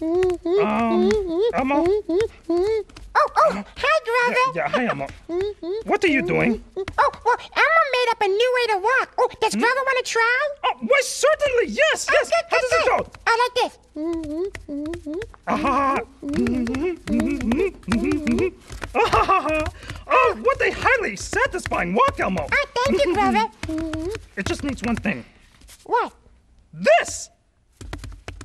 Um, Elmo? Oh, oh, hi, Grover. Yeah, hi, Elmo. What are you doing? Oh, well, Elmo made up a new way to walk. Oh, does Grover want to try? Oh, why, certainly, yes, Oh, yes. good, How good, does it go? I like this. Ah, ah, oh, what a highly satisfying walk, Elmo. Oh, thank you, Grover. It just needs one thing. What? This!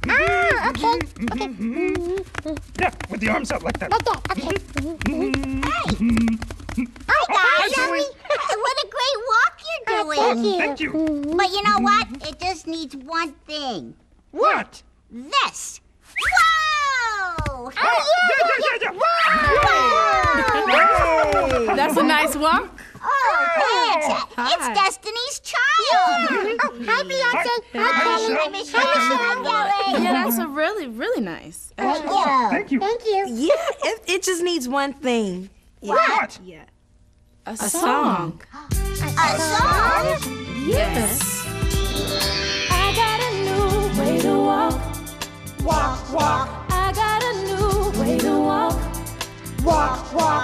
Ah, okay. Mm-hmm. Okay. Mm-hmm. Mm-hmm. Yeah, with the arms out like that. Like that, okay. Oh, hi, Zoe. Zoe. what a great walk you're Oh, doing. thank you. Thank you. But you know what? It just needs one thing. What? This. Whoa! Oh, yeah, yeah, yeah, yeah. Whoa! That's a nice walk. Thanks. Hi. It's Destiny's Child. Oh, hi, Beyonce. Hi, Hi, Kelly. Michelle. Hi, Michelle. Hi, Kelly. Yeah, that's a really, really nice. Thank you. Thank you. Thank you. Yeah, it, it just needs one thing. What? Yeah. A song. A song? Yes. I got a new way to walk. Walk, walk. I got a new way to walk. Walk, walk.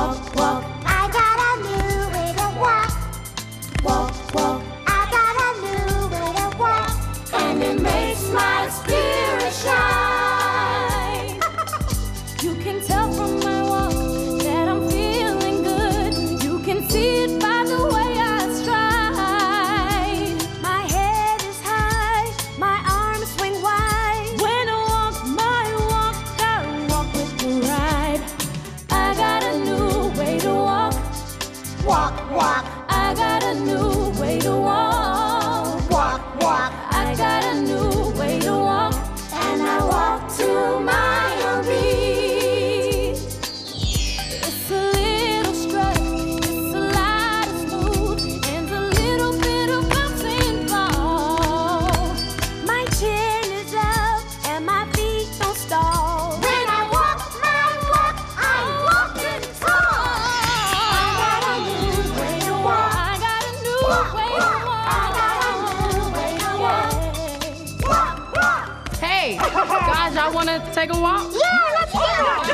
Walk, walk, Hey, guys, y'all want to take a walk? Yeah, let's do it.